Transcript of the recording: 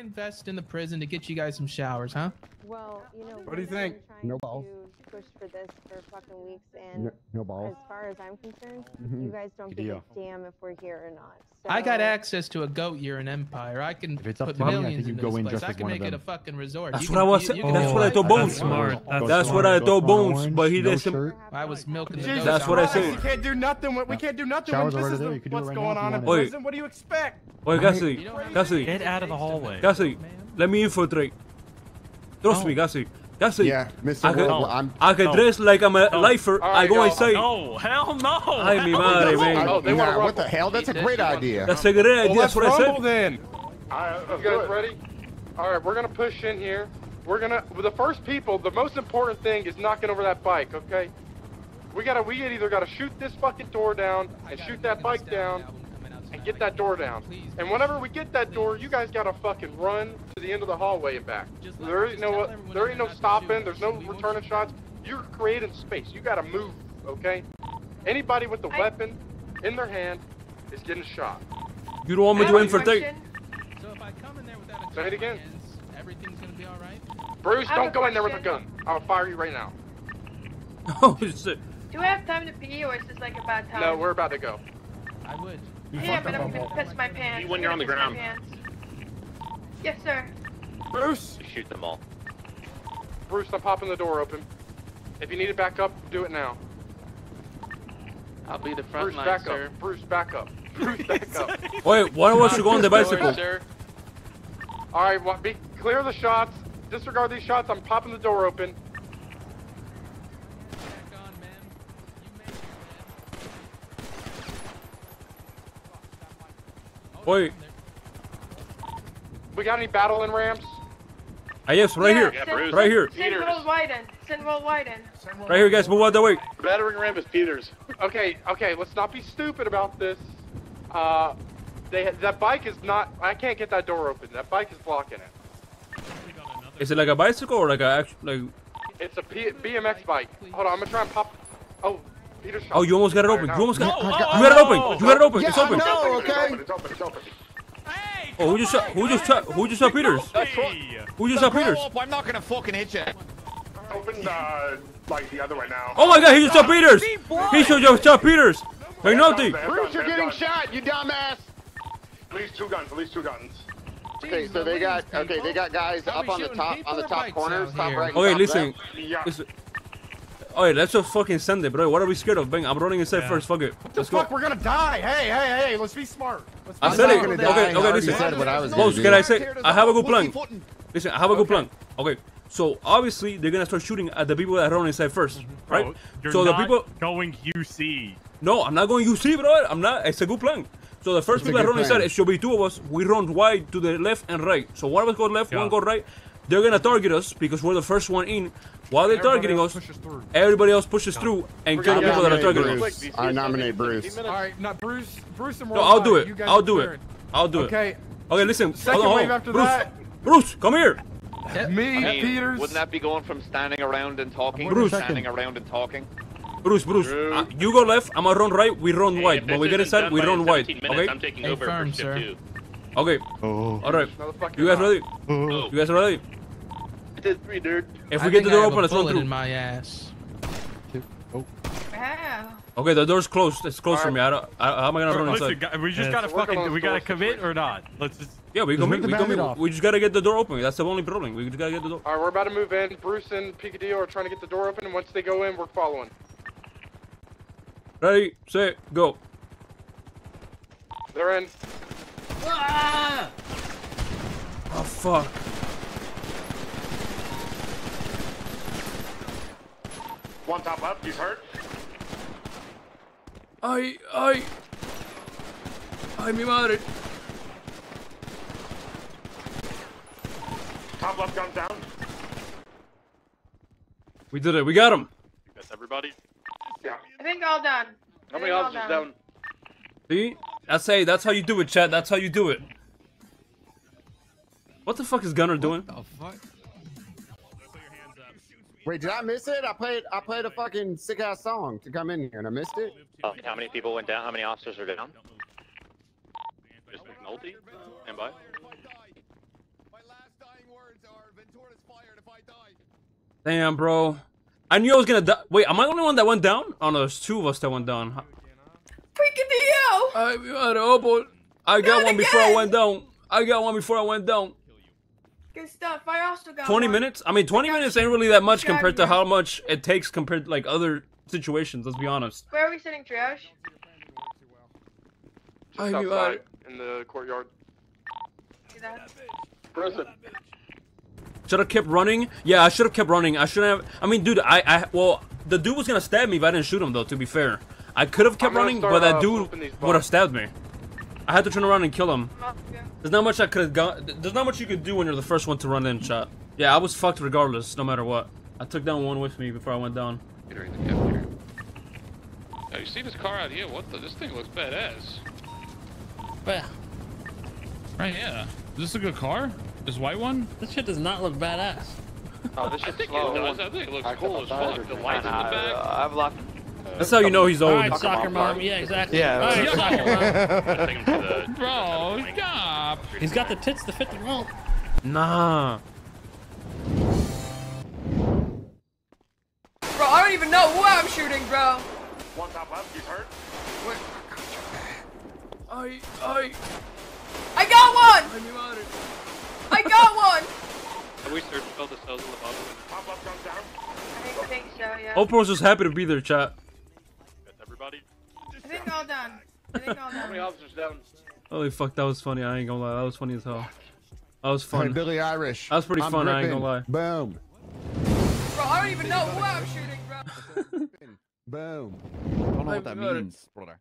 invest in the prison to get you guys some showers, huh? Well, you know, What do you think? trying No balls. push for this for fucking weeks, and No, no balls. as far as I'm concerned, Mhm. you guys don't Good give a damn if we're here or not. So, I got access to a goat urine empire. I can If it's up put to me, I millions think you into go this in place. just I can make it a fucking resort. That's You what can- I was you- saying. That's do what I told That's Bones. smart. That's That's what. I told for Bones, orange, but he no didn't. shirt. I was milking the Jesus goats That's what I said. You can't do nothing. We can't do nothing. Showers this is the- you can do what's right going on in want it. prison. What do you expect? Wait, You Gasly, don't have Get out of the hallway. Gasly, let me infiltrate. Trust me, Gasly. Gasly, Yeah, Mr. I could- World, I'm. I can No. dress like I'm a No. lifer. All I go y'all. inside. No, hell no. Ay, mi Hell madre, no. man. Oh, they wanna Nah, what the hell? That's a great says she wants idea. That's a good idea. Well, That's let's what I rumble said. then. You guys ready? All right, we're gonna push in here. We're gonna. The first people. The most important thing is knocking over that bike. Okay. We gotta. We either gotta shoot this fucking door down and shoot that bike static down album coming out and get that door down. Please, And whenever we get that door, you guys gotta fucking run to the end of the hallway and back. Just let- There ain't just no. There ain't no stopping. There's no returning shots. You're creating space. You gotta move. Okay. Anybody with a I- weapon in their hand is getting shot. You don't want me I to have a infiltrate? So if I come in there without a Say it again. hands, everything's gonna be all right. Bruce, don't go in there with a gun. I'll fire you right now. Oh shit. Do I have time to pee, or is this like a bad time? No, we're about to go. I would. Yeah, but I'm gonna piss my pants. Pee when you're on the ground. Yes, sir. Bruce, Shoot them all. Bruce, I'm popping the door open. If you need it back up, do it now. I'll be the front Bruce, line, back sir. up. Bruce, back up. Bruce, back up. Wait, why don't you go on the bicycle? sir. All right, well, be clear the shots. Disregard these shots. I'm popping the door open. Back on, man. You made it, man. Wait. We got any battling ramps? Ah, yes, right Yeah, here. Send- Right here. Send Will widen. Send Will widen. Right here, guys. Move out the way. Battering ram is Peters. Okay, okay. Let's not be stupid about this. Uh, they that bike is not. I can't get that door open. That bike is blocking it. Is it like a bicycle or like a act- like? It's a P- BMX bike. Hold on, I'm gonna try and pop. Oh, Peter shot. Oh, you almost got it open. You almost got. No, You got it open. You got it open. Yeah, It's open. know, okay? It's open. It's open. Hey, Oh, who just shot? Who just shot? Who just shot Peters? Hey. Who just shot Peters? I'm not gonna fucking hit you. Open uh, like the other way now. Oh my God! He just shot Peters. He should just shot Peters. Hey, nothing. Bruce, you're getting shot, you dumbass. At least two guns. At least two guns. Okay, so they got okay, they got guys up on the top on the top corners, out top right. and Okay, listen. Yeah. listen. Okay, let's just fucking send it, bro. What are we scared of? Bang! I'm running inside first. Fuck it. What the Let's go. fuck? We're gonna die. Hey, hey, hey. Let's be smart. Let's be I I'm said it. gonna Okay, die, okay, listen. said what I was Boss, can. I say? I have a good plan. Listen, I have a good plan. Okay, so obviously they're gonna start shooting at the people that run inside first, mm-hmm. right? Bro, you're so the people. going UC. No, I'm not going UC, bro. I'm not. It's a good plan. So the first It's people that good run inside, it should be two of us. We run wide to the left and right. So one of us go left, Yeah. one go right. They're gonna target us because we're the first one in. While they're Everybody targeting else us, pushes everybody else pushes through and kill the people that are nominate targeting us. I nominate Bruce. All right, not Bruce. Bruce and No, I'll do it. I'll do it. I'll do it. Okay, Okay, listen. Second hold on, wave hold on. after Bruce, that. Bruce, come here. me, I mean, Peters. wouldn't that be going from standing around and talking Bruce. to standing around and talking? Bruce, Bruce. Bruce. Uh, you go left. I'm gonna run right. We run Hey, wide. When we get inside, we run wide. 17 minutes, Okay. I'm taking Hey, over firm, for shift sir. two. Okay. Oh. All right. No, the fuck You guys ready? Oh, You guys ready? did three, dude. If I we get the door open, a let's run bullet through. in my ass. Wow. Okay, the door's closed. It's closed for me. I don't, I, how am I gonna run inside? gu- we just Yeah. gotta So fucking, we gotta commit or not. Let's just. Yeah, we Just come. rip the We, come we just gotta get the door open. That's the only problem. We just gotta get the door. All right, we're about to move in. Bruce and Picadillo are trying to get the door open, and once they go in, we're following. Ready, set, go. They're in. Oh fuck. One top left. He's hurt. Ay, ay. Ay, mi madre. Top left gun down. We did it. We got him. That's everybody. Yeah. I think all done. How I many think all officers done. down? See? I say that's how you do it, Chad. That's how you do it. What the fuck is Gunner what doing? The fuck? Wait, did I miss it? I played I played a fucking sick ass song to come in here and I missed it. Oh, how many people went down? How many officers are down? Just McNulty? Stand by. Damn, bro. I knew I was gonna die. Wait, am I the only one that went down? Oh no, there's two of us that went down. Freaking Dio! I, I, oh, boy. I got Not one before I went down. I got one before I went down. Good stuff. I also got 20 one. minutes? I mean, 20 minutes ain't really that much compared to Shaggy. how much it takes compared to like other situations, let's be honest. Where are we sitting, triage? Just I- outside in the courtyard. See that? Prison. Should have kept running? Yeah, I should have kept running. I shouldn't have. I mean, dude, I, I, well, the dude was gonna stab me if I didn't shoot him, though, to be fair. I could have kept running, start, but that uh, dude would have stabbed me. I had to turn around and kill him. I'm off again. There's not much I could have got. There's not much you could do when you're the first one to run in, shot. Yeah, I was fucked regardless, no matter what. I took down one with me before I went down. Get her in the. Now you see this car out here? What the? This thing looks badass. But Right, yeah. Is this a good car? This white one? this shit does not look badass. Oh, this I think it does. I think it looks cool as fuck. The lights in the back. I've locked. That's how you know he's old. All right, soccer mom. Yeah, exactly. Yeah, All right, soccer mom. Take him to the. Bro, stop! He's got the tits to fit the role. Nah. Bro, I don't even know who I'm shooting, bro. One top left. He's hurt. I, I, I got one! I got one! Have we searched all the cells in the bottom? Pop up, guns down. I think so, yeah. Oprah's just happy to be there, chat. That's everybody. I think all done. I think all How many done. officers down? Holy fuck, that was funny. I ain't gonna lie. That was funny as hell. That was Hey, fun. Billy Irish. That was pretty I'm fun, I ain't gonna lie. Boom. Bro, I don't even know who I'm shooting, bro. Boom. I don't know what that I've got it. means, brother.